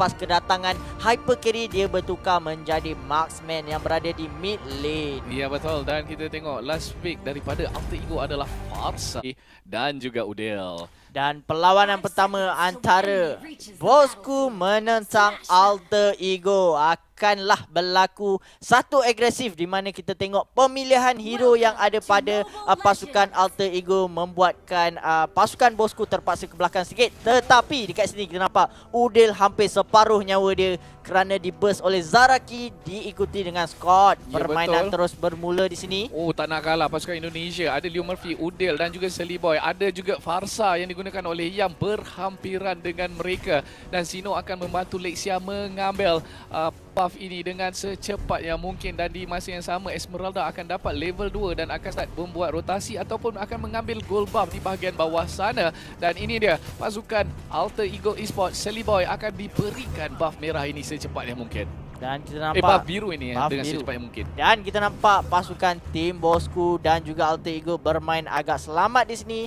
selepas kedatangan Hyper Carry dia bertukar menjadi marksman yang berada di mid lane. Ya betul dan kita tengok last pick daripada Alter Ego adalah Farsa dan juga Udel. Dan perlawanan pertama antara Bosku menentang Alter Ego akanlah berlaku satu agresif di mana kita tengok pemilihan hero yang ada pada uh, pasukan Alter Ego membuatkan uh, pasukan Bosku terpaksa ke belakang sikit. Tetapi dekat sini kita nampak Udel hampir separuh nyawa dia kerana diburst oleh Zaraki diikuti dengan Scott. Ya, Permainan betul. terus bermula di sini. Oh tak nak kalah pasukan Indonesia. Ada Leo Murphy, Udel dan juga Sally Boy. Ada juga Farsa yang digunakan oleh yang berhampiran dengan mereka. Dan Sino akan membantu Lexia mengambil uh, buff ini dengan secepat yang mungkin. Dan di masa yang sama Esmeralda akan dapat level 2 dan akan start membuat rotasi ataupun akan mengambil gold buff di bahagian bawah sana. Dan ini dia pasukan Alter Ego Esports. Sally Boy akan diberikan buff merah ini secepat yang mungkin. Dan kita Eh nampak buff biru ini Buff dengan biru. secepat yang mungkin. Dan kita nampak pasukan tim Bosku dan juga Alter Ego bermain agak selamat di sini.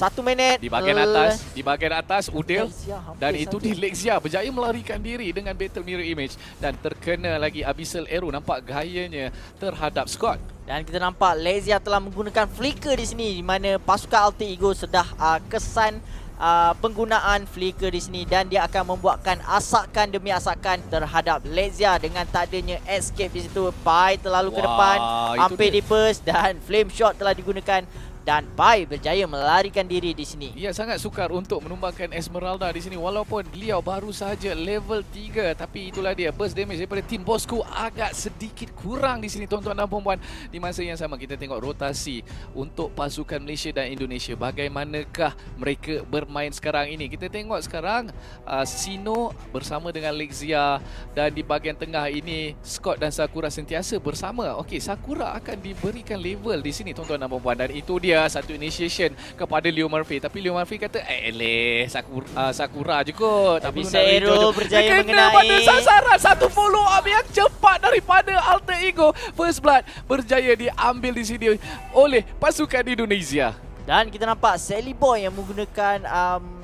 Satu minit. Di bahagian atas, di bahagian atas Lexia hampir dan itu di Lexia berjaya melarikan diri dengan battle mirror image. Dan terkena lagi Abyssal Arrow nampak gayanya terhadap Scott. Dan kita nampak Lezia telah menggunakan flicker di sini di mana pasukan Alter Ego sudah uh, kesan uh, penggunaan flicker di sini. Dan dia akan membuatkan asakan demi asakan terhadap Lezia dengan tak adanya escape di situ. Pai terlalu ke depan, hampir di burst dan flame shot telah digunakan dan Pai berjaya melarikan diri di sini. Ia sangat sukar untuk menumbangkan Esmeralda di sini walaupun beliau baru saja level 3 tapi itulah dia. Burst damage daripada tim Bosku agak sedikit kurang di sini tuan-tuan dan puan di masa yang sama kita tengok rotasi untuk pasukan Malaysia dan Indonesia. Bagaimanakah mereka bermain sekarang ini? Kita tengok sekarang uh, Sino bersama dengan Lexia dan di bahagian tengah ini Scott dan Sakura sentiasa bersama. Okey Sakura akan diberikan level di sini tuan-tuan dan puan dan itu dia satu initiation kepada Leo Murphy tapi Leo Murphy kata eh eleh Sakura, uh, Sakura je kot Bisa Aero je. berjaya Dia kena mengenai. pada sasaran satu follow up yang cepat daripada Alter Ego First Blood berjaya diambil di sini oleh pasukan Indonesia Dan kita nampak Sally Boy yang menggunakan um,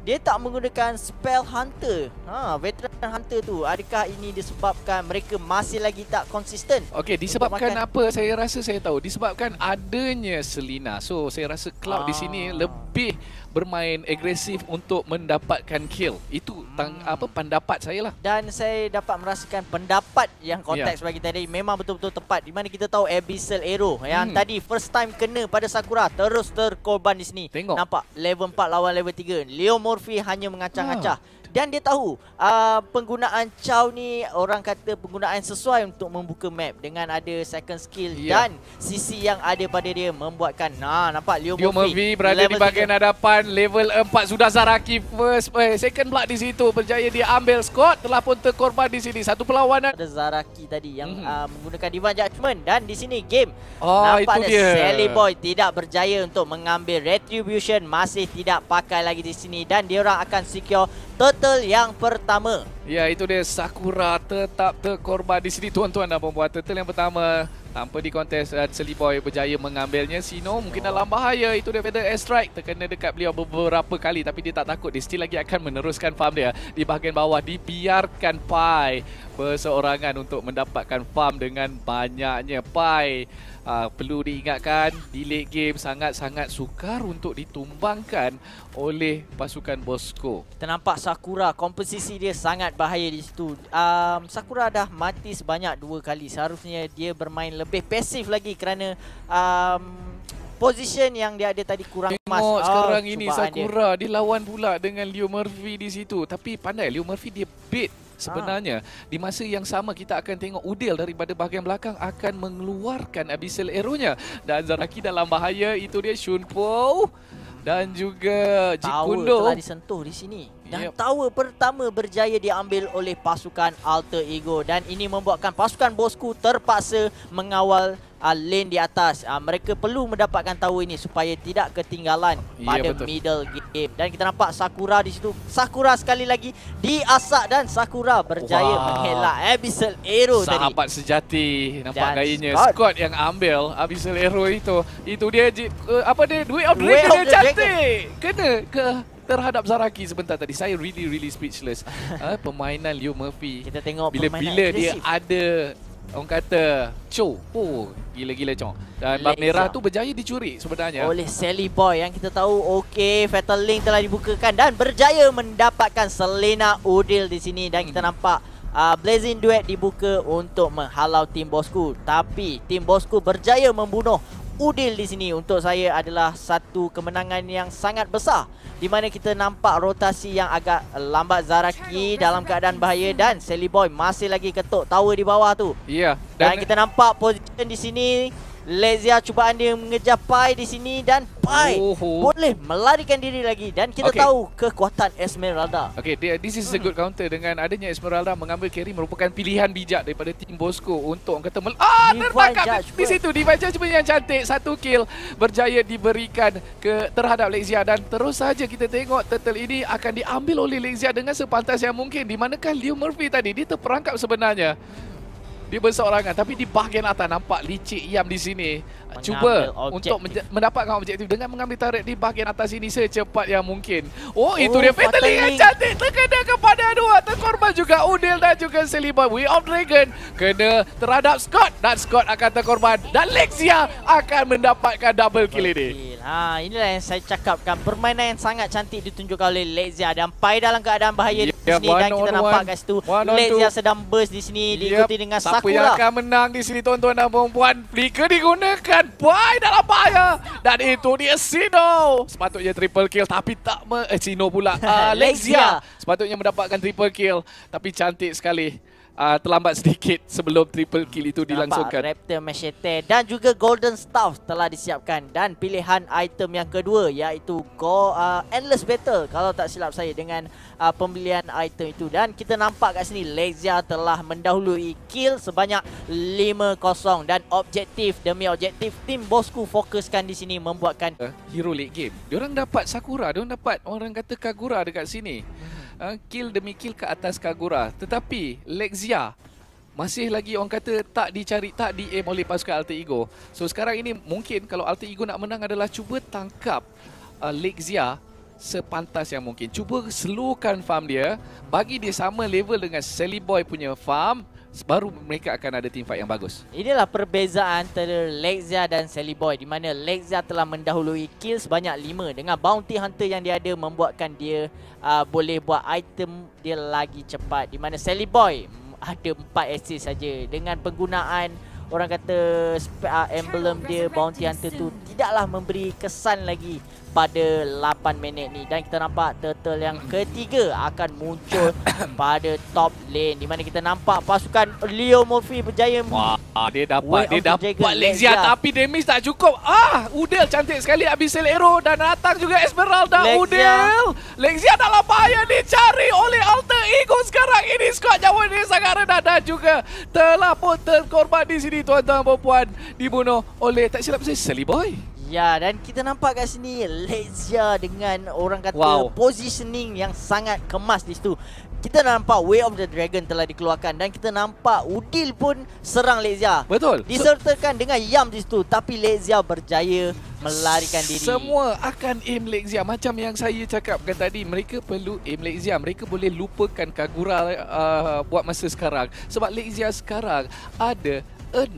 dia tak menggunakan spell hunter. Ha, veteran hunter tu adakah ini disebabkan mereka masih lagi tak konsisten? Okey, disebabkan apa saya rasa saya tahu. Disebabkan adanya Selina. So, saya rasa Cloud di sini Ah. Lebih bermain agresif untuk mendapatkan kill. Itu tang, Hmm. apa pendapat saya lah. Dan saya dapat merasakan pendapat yang konteks bagi tadi memang betul-betul tepat di mana kita tahu Abyssal Arrow yang Hmm. tadi first time kena pada Sakura terus terkorban di sini. Tengok. Nampak level 4 lawan level 3. Leo Murphy hanya Ah. mengacah-ngacah. Dan dia tahu uh, penggunaan Chow ni orang kata penggunaan sesuai untuk membuka map dengan ada second skill Ya. dan sisi yang ada pada dia membuatkan. Nah nampak Leo, Leo Murphy? Berada di bahagian 3. hadapan level 4 sudah Zaraki first eh, second blood di situ. Berjaya dia ambil Scott telah pun terkorban di sini. Satu perlawanan. Ada Zaraki tadi yang Mhm. uh, menggunakan Divine Judgment. Dan di sini game. Oh, nampak itu dia. Sally Boy tidak berjaya untuk mengambil Retribution. Masih tidak pakai lagi di sini. Dan diorang akan secure turtle yang pertama. Ya itu dia. Sakura tetap terkorban di sini tuan-tuan dan puan-puan. Turtle yang pertama tanpa dikontes dan Sally Boy berjaya mengambilnya. Sino mungkin dalam bahaya. Itu dia feather air strike terkena dekat beliau beberapa kali tapi dia tak takut. Dia still lagi akan meneruskan farm dia. Di bahagian bawah dibiarkan Pai berseorangan untuk mendapatkan farm dengan banyaknya Pai. Uh, perlu diingatkan di late game sangat-sangat sukar untuk ditumbangkan oleh pasukan Bosco. Kita nampak Sakura komposisi dia sangat bahaya di situ. Um, Sakura dah mati sebanyak dua kali. Seharusnya dia bermain lebih pasif lagi kerana um, position yang dia ada tadi kurang emas. Tengok Oh, sekarang ini cubaan dia. Sakura dilawan pula dengan Leo Murphy di situ. Tapi pandai Leo Murphy dia bait sebenarnya. Di masa yang sama kita akan tengok Udil daripada bahagian belakang akan mengeluarkan Abyssal Arrow-nya. Dan Zaraki dalam bahaya itu dia Shunpo dan juga Jeet Tower Kundo. telah disentuh di sini. Dan Yep. tower pertama berjaya diambil oleh pasukan Alter Ego dan ini membuatkan pasukan Bosku terpaksa mengawal uh, lane di atas. Uh, mereka perlu mendapatkan tower ini supaya tidak ketinggalan Ya, pada betul. middle game. Dan kita nampak Sakura di situ. Sakura sekali lagi diasak dan Sakura berjaya Wah. mengelak Abyssal Arrow tadi. Sahabat sejati Nampak Dan gayanya Scott. Scott yang ambil Abyssal Arrow itu Itu dia uh, Apa dia Duit of Duit Dragon dia the cantik Kena ke terhadap Zaraki sebentar tadi. Saya really really speechless. uh, permainan Leo Murphy. Kita tengok Bila-bila dia ada orang kata Cho. Oh, gila-gila Chong. Dan bab merah tu berjaya dicuri sebenarnya. Oleh Sally Boy yang kita tahu okey Fatal Link telah dibukakan dan berjaya mendapatkan Selena Udil di sini dan kita hmm. nampak uh, Blazing Duet dibuka untuk menghalau tim bosku tapi tim bosku berjaya membunuh Udil di sini untuk saya adalah satu kemenangan yang sangat besar di mana kita nampak rotasi yang agak lambat Zaraki dalam keadaan bahaya dan Sally Boy masih lagi ketuk tower di bawah tu. Ya. Yeah, dan, dan kita nampak position di sini Lezia cubaan dia mengejar Pai di sini dan Pai oh, boleh melarikan diri lagi dan kita okay. tahu kekuatan Esmeralda. Okay, this is a good counter dengan adanya Esmeralda mengambil carry merupakan pilihan bijak daripada tim Bosco untuk orang kata ah tertangkap di situ. Divine Judgment yang cantik. Satu kill. Berjaya diberikan ke terhadap Lexia dan terus saja kita tengok turtle ini akan diambil oleh Lexia dengan sepantas yang mungkin. Di manakah Leo Murphy tadi? Dia terperangkap sebenarnya dia berseorangan tapi di bahagian atas nampak licik Iam di sini. Mengambil cuba objektif. untuk mendapatkan objektif dengan mengambil tarik di bahagian atas ini secepat yang mungkin. Oh, oh itu dia Fatally yang cantik. Terkena kepada dua terkorban juga. Udil dan juga Seliba We of Dragon kena terhadap Scott. Dan Scott akan terkorban. Dan Lexia akan mendapatkan double kill ini. Ha, inilah yang saya cakapkan. Permainan yang sangat cantik ditunjukkan oleh Lexia dan Pai dalam keadaan bahaya yeah, di sini. Dan kita nampak kat situ Lexia sedang burst di sini. Yep. diikuti dengan Sakura. Siapa yang akan menang di sini tuan-tuan dan puan-puan? Flicker digunakan. Pai dalam bahaya. Dan itu dia Sino. Sepatutnya triple kill tapi tak me eh Sino pula. Uh, Lexia sepatutnya mendapatkan triple kill. Tapi cantik sekali uh, terlambat sedikit sebelum triple kill itu dilangsungkan. Raptor Machete dan juga Golden Staff telah disiapkan dan pilihan item yang kedua iaitu Go uh, Endless Battle kalau tak silap saya dengan uh, pembelian item itu dan kita nampak kat sini Lexia telah mendahului kill sebanyak 5-0 dan objektif demi objektif tim bosku fokuskan di sini membuatkan uh, Hero League game. Diorang dapat Sakura, diorang dapat orang kata Kagura dekat sini. Hmm uh, kill demi kill ke atas Kagura. Tetapi Lexia masih lagi orang kata tak dicari, tak di-aim oleh pasukan Alter Ego. So sekarang ini mungkin kalau Alter Ego nak menang adalah cuba tangkap uh, Lexia sepantas yang mungkin. Cuba slowkan farm dia, bagi dia sama level dengan Sally Boy punya farm baru mereka akan ada team fight yang bagus. Inilah perbezaan antara Lexia dan Sally Boy di mana Lexia telah mendahului kill sebanyak 5 dengan bounty hunter yang dia ada membuatkan dia uh, boleh buat item dia lagi cepat di mana Sally Boy ada 4 assist saja dengan penggunaan orang kata uh, emblem dia bounty hunter tu tidaklah memberi kesan lagi pada 8 minit ni. Dan kita nampak turtle yang ketiga akan muncul pada top lane di mana kita nampak pasukan Leo Murphy berjaya Wah, dia dapat dia dapat Lexia tapi damage tak cukup. Ah Udel cantik sekali habis sel arrow dan datang juga Esmeralda. Lexia. Udel Lexia dalam bahaya dicari oleh Alter Ego sekarang. Ini squad nyawa dia sangat rendah dan juga telah pun terkorban di sini tuan-tuan dan puan dibunuh oleh tak silap saya Sally Boy Ya dan kita nampak kat sini Lezia dengan orang kata wow. positioning yang sangat kemas di situ. Kita nampak Way of the Dragon telah dikeluarkan dan kita nampak Udil pun serang Lezia. Betul. Disertakan so, dengan Yam di situ tapi Lezia berjaya melarikan diri. Semua akan aim Lexia macam yang saya cakapkan tadi. Mereka perlu aim Lexia. Mereka boleh lupakan Kagura uh, buat masa sekarang. Sebab Lexia sekarang ada 6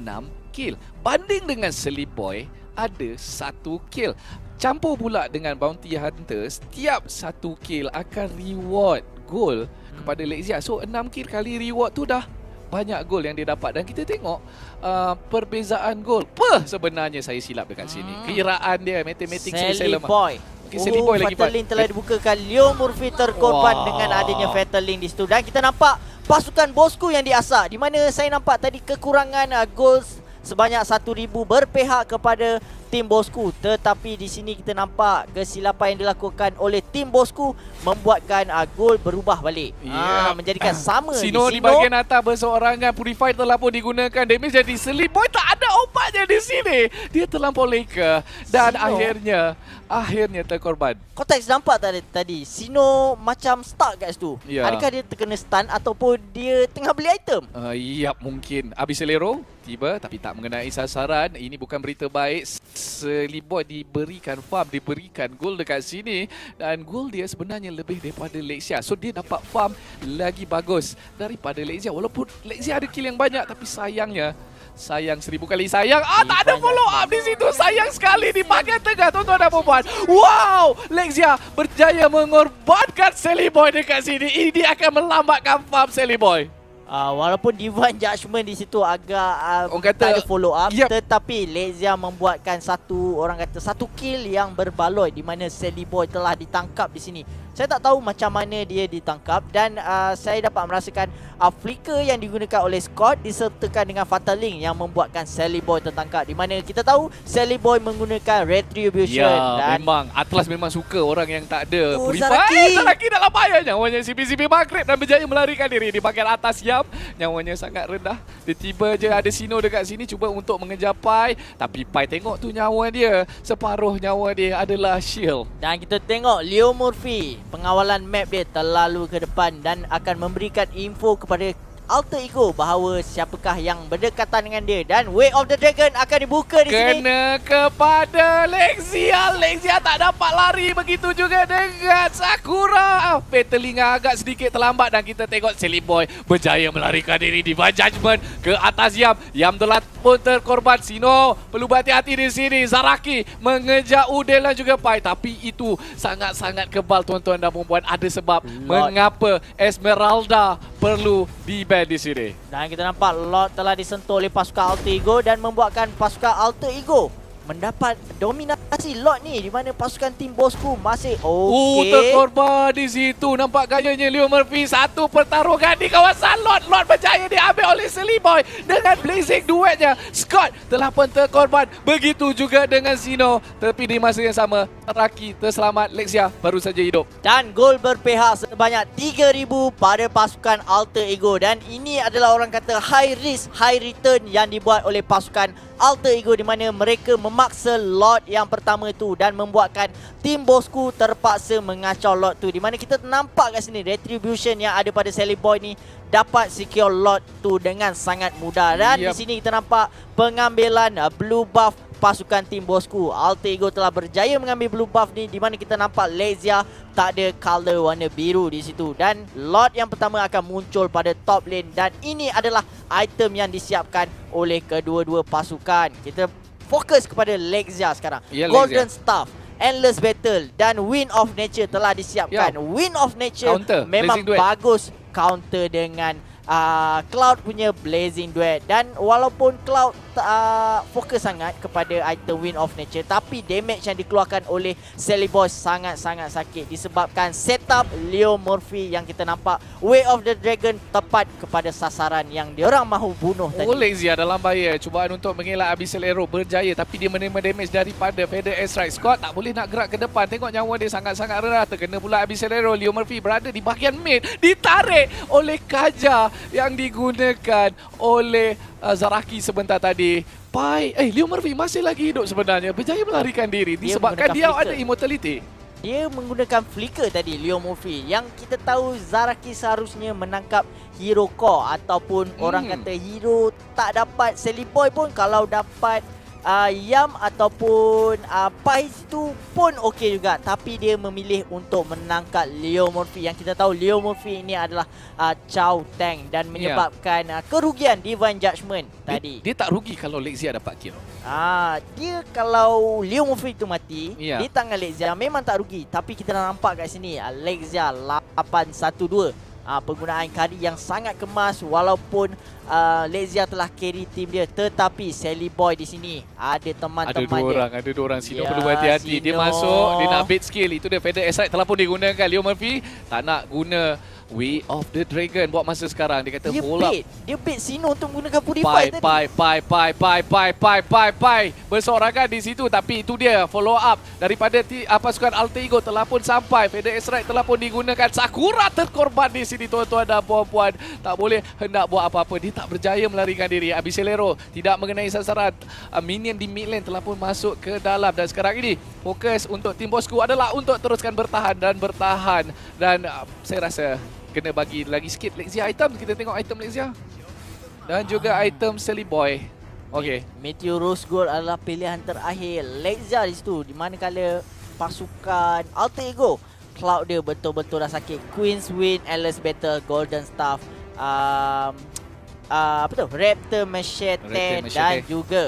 kill. Banding dengan Sleep Boy, ada satu kill. Campur pula dengan Bounty Hunter, setiap satu kill akan reward goal hmm. kepada Lexia. So, enam kill kali reward tu dah banyak gol yang dia dapat. Dan kita tengok uh, perbezaan gol. Apa sebenarnya saya silap dekat hmm. sini? Kiraan dia, matematik saya, saya lemah. Boy. Okay, oh, Boy lagi Fatal Link telah dibukakan. Leo Murphy terkorban wow. dengan adanya Fatal Link di situ. Dan kita nampak pasukan bosku yang diasak. Di mana saya nampak tadi kekurangan uh, goals sebanyak 1000 berpihak kepada tim bosku. Tetapi di sini kita nampak kesilapan yang dilakukan oleh tim bosku membuatkan uh, gol berubah balik. Yeah. uh, menjadikan sama Sino di, Sino di bahagian atas berseorangan purify telah pun digunakan. Damage jadi selip boy tak ada obatnya di sini. Dia terlampau leka. Dan Sino. akhirnya akhirnya terkorban. Konteks nampak tadi tadi? Sino macam stuck kat situ yeah. adakah dia terkena stun ataupun dia tengah beli item? Uh, yap mungkin. Habis selero tiba tapi tak mengenai sasaran. Ini bukan berita baik. Seliboy diberikan farm, diberikan gol dekat sini dan gol dia sebenarnya lebih daripada Lexia. So dia dapat farm lagi bagus daripada Lexia. Walaupun Lexia ada kill yang banyak tapi sayangnya Sayang seribu kali sayang. Ah, tak ada follow up di situ. Sayang sekali di bahagian tengah tuan-tuan dan puan. Wow, Lexia berjaya mengorbankan Sally Boy dekat sini. Ini akan melambatkan farm Sally Boy. Uh, walaupun Divine Judgment di situ agak uh, Orang kata, tak ada follow up yep. tetapi Lezia membuatkan satu orang kata satu kill yang berbaloi di mana Sally Boy telah ditangkap di sini. Saya tak tahu macam mana dia ditangkap dan uh, saya dapat merasakan uh, flicker yang digunakan oleh Scott disertakan dengan Fatal Link yang membuatkan Sally Boy tertangkap di mana kita tahu Sally Boy menggunakan Retribution ya, dan memang Atlas memang suka orang yang tak ada Oh, purify. Zaraki. Zaraki dalam bahaya nyawanya CP-CP Maghrib dan berjaya melarikan diri di bahagian atas Yam. Nyawanya sangat rendah. Dia tiba je ada Sino dekat sini cuba untuk mengejar Pai. Tapi Pai tengok tu nyawa dia. Separuh nyawa dia adalah shield. Dan kita tengok Leo Murphy pengawalan map dia terlalu ke depan dan akan memberikan info kepada Alter Ego bahawa siapakah yang berdekatan dengan dia dan Way of the Dragon akan dibuka di sini. Kena kepada Lexia. Lexia tak dapat lari. Begitu juga dengan Sakura. Petelinga agak sedikit terlambat dan kita tengok Silly Boy berjaya melarikan diri di Judgment ke atas Yam. Yam telah pun terkorban. Sino perlu berhati-hati di sini. Zaraki mengejar Udel dan juga Pai. Tapi itu sangat-sangat kebal tuan-tuan dan perempuan. Ada sebab Lord. mengapa Esmeralda perlu di-ban di sini. Dan kita nampak Lord telah disentuh oleh pasukan Alter Ego dan membuatkan pasukan Alter Ego mendapat dominasi Lord ni di mana pasukan tim bosku masih Oh, okey. terkorban di situ. Nampak gayanya Leo Murphy. Satu pertarungan di kawasan Lord. Lord berjaya diambil oleh Silly Boy dengan blazing duetnya. Scott telah pun terkorban. Begitu juga dengan Zino. Tapi di masa yang sama, Raki terselamat. Lexia baru saja hidup. Dan gol berpihak sebanyak 3000 pada pasukan Alter Ego dan ini adalah orang kata high risk high return yang dibuat oleh pasukan Alter Ego di mana mereka memaksa lot yang pertama tu dan membuatkan tim bosku terpaksa mengacau lot tu di mana kita nampak kat sini retribution yang ada pada Sally Boy ni dapat secure lot tu dengan sangat mudah dan Yep. di sini kita nampak pengambilan uh, blue buff pasukan tim bosku. Alter Ego telah berjaya mengambil blue buff ni di mana kita nampak Lezia tak ada color warna biru di situ dan lot yang pertama akan muncul pada top lane dan ini adalah item yang disiapkan oleh kedua-dua pasukan. Kita fokus kepada Lexia sekarang. Ya, Golden Lexia. Staff Endless Battle dan Wind of Nature telah disiapkan. Ya. Wind of Nature Counter, memang bagus counter dengan uh, Cloud punya Blazing Duet. Dan walaupun Cloud uh, fokus sangat kepada item Wind of Nature tapi damage yang dikeluarkan oleh Sally Boy sangat-sangat sakit disebabkan setup Leo Murphy yang kita nampak Way of the Dragon tepat kepada sasaran yang diorang mahu bunuh tadi. Oh, Lexia dalam bahaya. Cubaan untuk mengelak Abyssal Arrow berjaya tapi dia menerima damage daripada Feather Airstrike. Scott tak boleh nak gerak ke depan. Tengok nyawa dia sangat-sangat rendah. Terkena pula Abyssal Arrow. Leo Murphy berada di bahagian mid. Ditarik oleh Kaja yang digunakan oleh uh, Zaraki sebentar tadi. Pai, eh Leo Murphy masih lagi hidup sebenarnya. Berjaya melarikan diri Dia disebabkan dia flicker. ada immortality. Dia menggunakan flicker tadi Leo Murphy yang kita tahu Zaraki seharusnya menangkap hero core ataupun hmm. orang kata hero tak dapat Sally Boy pun kalau dapat uh, Yam ataupun uh, Pai itu pun okey juga tapi dia memilih untuk menangkap Leo Murphy yang kita tahu Leo Murphy ini adalah uh, Chow Tang dan menyebabkan uh, kerugian Divine Judgment Dia, tadi. dia tak rugi kalau Lexia dapat kill. Ah, dia kalau Leo Murphy tu mati Ya. di tangan Lexia memang tak rugi. Tapi kita dah nampak kat sini ah, Lexia 812. Ah, penggunaan kari yang sangat kemas walaupun ah, Lexia telah carry team dia tetapi Sally Boy di sini ada Ada teman-teman dua dia. orang, ada dua orang Sino Ya, perlu berhati-hati. Dia masuk, dia nak bait skill. Itu dia Feather Aside telah pun digunakan. Leo Murphy tak nak guna Way of the Dragon buat masa sekarang. Dia kata Dia hold up. bait. Dia bait Sino untuk menggunakan Purify Pai, tadi. pai, pai, pai, pai, pai, pai, pai, pai. Bersorangan di situ tapi itu dia follow up daripada uh, pasukan Alter Ego telah pun sampai. Feather Strike telah pun digunakan. Sakura terkorban di sini tuan-tuan dan puan-puan. Tak boleh hendak buat apa-apa. Dia tak berjaya melarikan diri. Abiselero tidak mengenai sasaran. Uh, minion di mid lane telah pun masuk ke dalam dan sekarang ini fokus untuk tim bosku adalah untuk teruskan bertahan dan bertahan dan uh, saya rasa kena bagi lagi sikit Lexia item. Kita tengok item Lexia. dan juga item Silly Boy. Okey. Meteor Rose Gold adalah pilihan terakhir. Lexia di situ di mana kala pasukan Alter Ego Cloud dia betul-betul dah sakit. Queen's Win, Alice Battle, Golden Staff, um, uh, apa tu? Raptor Machete, Raptor Machete. dan juga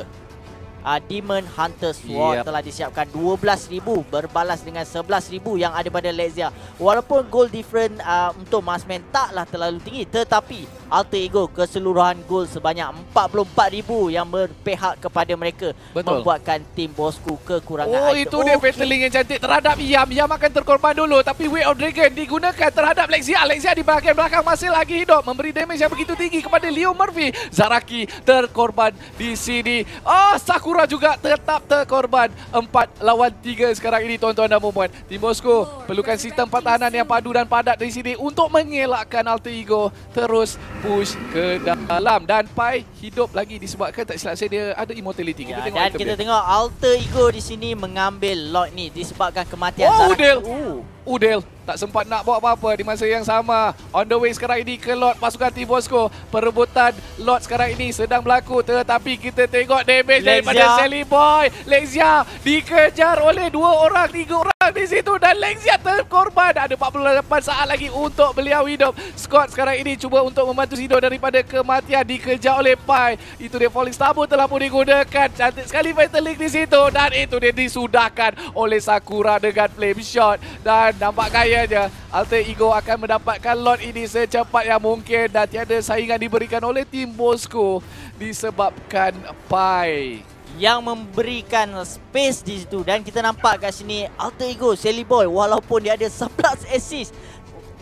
uh, Demon Hunter Sword Yep. telah disiapkan 12,000 berbalas dengan 11,000 yang ada pada Lexia. Walaupun goal different uh, untuk Marksman taklah terlalu tinggi tetapi Alter Ego keseluruhan gol sebanyak 44,000 yang berpihak kepada mereka Betul. membuatkan tim bosku kekurangan Oh, item. itu dia Okey. battling yang cantik terhadap Yam. Yam akan terkorban dulu tapi Way of Dragon digunakan terhadap Lexia. Lexia di bahagian belakang masih lagi hidup memberi damage yang begitu tinggi kepada Leo Murphy. Zaraki terkorban di sini. Oh, Sakura juga tetap terkorban. 4 lawan 3 sekarang ini tuan-tuan dan puan Tim Bosco perlukan sistem pertahanan yang padu dan padat di sini untuk mengelakkan Alter Ego terus push ke dalam dan Pai hidup lagi disebabkan tak silap saya dia ada immortality. Kita Ya, tengok dan kita dia. tengok Alter Ego di sini mengambil lot ni disebabkan kematian Oh. Udel. Uh. Udel tak sempat nak buat apa-apa di masa yang sama. On the way sekarang ini ke lot pasukan Tim Bosco. Perebutan lot sekarang ini sedang berlaku tetapi kita tengok damage Lexia. daripada Sally Boy. Lexia dikejar oleh dua orang, tiga orang di situ dan Lexia terkorban. Ada 48 saat lagi untuk beliau hidup. Scott sekarang ini cuba untuk membantu Sido daripada kematian dikejar oleh Pai. Itu dia Falling Star telah pun digunakan. Cantik sekali Fatal Link di situ dan itu dia disudahkan oleh Sakura dengan flame shot dan nampak kayanya Alter Ego akan mendapatkan lot ini secepat yang mungkin dan tiada saingan diberikan oleh tim Bosco disebabkan Pai. Yang memberikan space di situ. Dan kita nampak kat sini Alter Ego Sally Boy walaupun dia ada 11 assist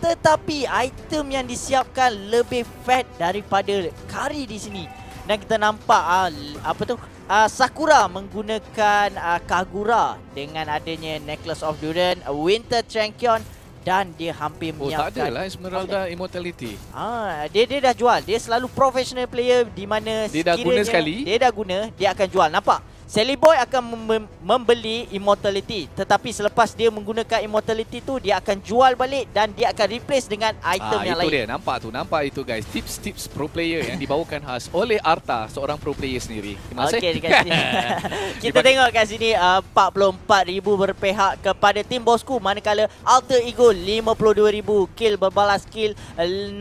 tetapi item yang disiapkan lebih fat daripada Kari di sini. Dan kita nampak uh, apa tu? Uh, Sakura menggunakan uh, Kagura dengan adanya Necklace of Duran, Winter Trankion dan dia hampir Oh tak menyiapkan ada lah Esmeralda Immortality. Ah, dia dia dah jual. Dia selalu professional player di mana Dia dah guna sekali. Dia dah guna, dia akan jual. Nampak? Sally Boy akan mem- membeli immortality tetapi selepas dia menggunakan immortality tu dia akan jual balik dan dia akan replace dengan item ah, yang itu lain. dia nampak tu nampak itu guys tips-tips pro player yang dibawakan khas oleh Arta seorang pro player sendiri. Terima kasih. Okey dekat sini. Kita tengok kat sini uh, 44,000 berpihak kepada tim bosku manakala Alter Ego 52,000 kill berbalas kill 16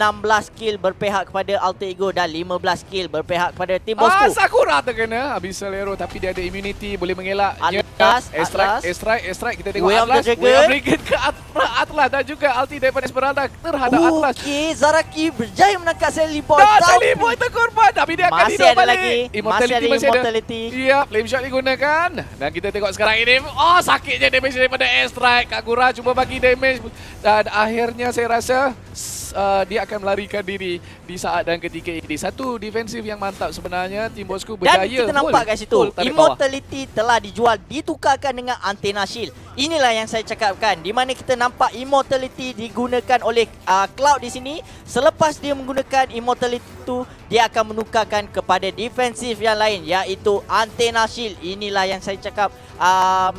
kill berpihak kepada Alter Ego dan 15 kill berpihak kepada tim Ah, bosku. Sakura terkena habis Solero tapi dia ada immunity boleh mengelak. Atlas, Airstrike, Atlas. Airstrike, Airstrike kita tengok Way the Atlas. Way of Dragon ke Atlas, Atlas dan juga ulti daripada Esmeralda terhadap Atlas. Okey, Zaraki berjaya menangkap Sally Boy. Dah Sally Boy terkorban tapi dia akan Masih hidup ada balik. lagi. Masih ada immortality. Ya, flame shot digunakan. Dan kita tengok sekarang ini. Oh, sakitnya damage daripada airstrike. Kagura cuba bagi damage. Dan akhirnya saya rasa uh, dia akan melarikan diri di saat dan ketika ini. Satu defensif yang mantap sebenarnya. Tim Bosku berjaya. Dan kita nampak kat situ full Immortality telah dijual Ditukarkan dengan Antena Shield. Inilah yang saya cakapkan Di mana kita nampak Immortality digunakan oleh uh, Cloud di sini. Selepas dia menggunakan Immortality itu Dia akan menukarkan kepada defensif yang lain Iaitu Antena Shield. Inilah yang saya cakap um,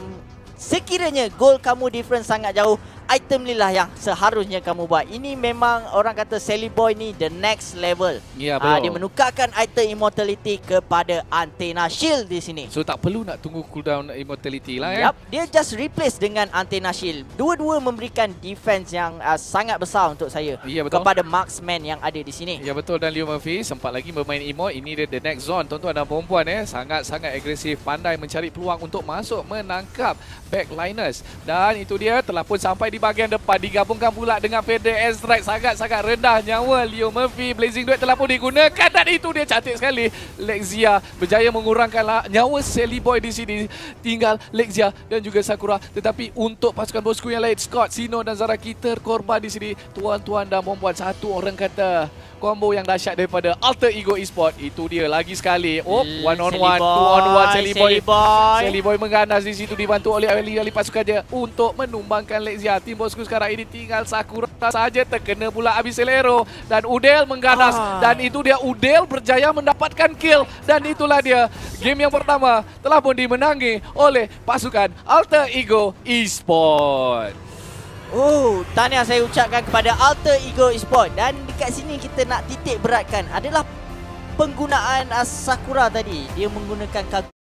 Sekiranya goal kamu different sangat jauh Item ni lah yang seharusnya kamu buat. Ini memang orang kata Sally Boy ni the next level. Ya, Ah, betul. Dia menukarkan item Immortality kepada Antena Shield di sini. So tak perlu nak tunggu cooldown immortality lah eh. Yup, dia just replace dengan Antena Shield. Dua-dua memberikan defense yang uh, sangat besar untuk saya Ya, betul. Kepada marksman yang ada di sini. Ya betul. Dan Leo Murphy sempat lagi bermain emote Ini dia the next zone. Tuan-tuan dan perempuan eh Sangat-sangat agresif Pandai mencari peluang untuk masuk menangkap backliners. Dan itu dia telah pun sampai di bahagian depan. Digabungkan pula dengan Feather Airstrike Sangat-sangat rendah nyawa Leo Murphy. Blazing Duet telah pun digunakan. Dan itu dia cantik sekali. Lexia berjaya mengurangkan nyawa Sally Boy di sini. Tinggal Lexia dan juga Sakura. Tetapi untuk pasukan bosku yang lain Scott, Sino dan Zaraki terkorban di sini. Tuan-tuan dan perempuan Satu orang kata combo yang dahsyat daripada Alter Ego Esport. Itu dia lagi sekali. Oh, L- one on Sally one, two on one Sally Boy. Sally Boy. Sally Boy mengganas di situ dibantu oleh ahli-ahli pasukan dia untuk menumbangkan Lexia. Tim bosku sekarang ini tinggal Sakura saja terkena pula Abiselero dan Udel mengganas. Ah. dan itu dia Udel berjaya mendapatkan kill. Dan itulah dia game yang pertama telah pun dimenangi oleh pasukan Alter Ego Esport. Oh, tahniah saya ucapkan kepada Alter Ego Esport. Dan dekat sini kita nak titik beratkan adalah penggunaan Sakura tadi. Dia menggunakan